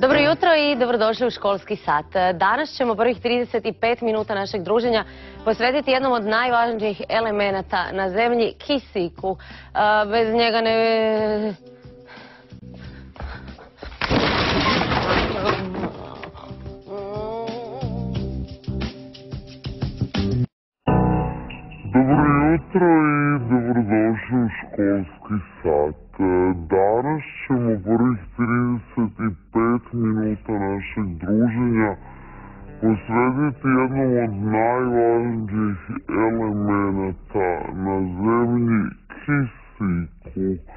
Dobro jutro i dobrodošli u školski sat. Danas ćemo prvih 35 minuta našeg druženja posvetiti jednom od najvažnijih elemenata na zemlji, kisiku. Bez njega ne... Dobro jutro i dobrodošli u školski sat. Danas ćemo prvih 35 minuta našeg druženja posvetiti jednom od najvažnijih elemenata na zemlji, kisiku.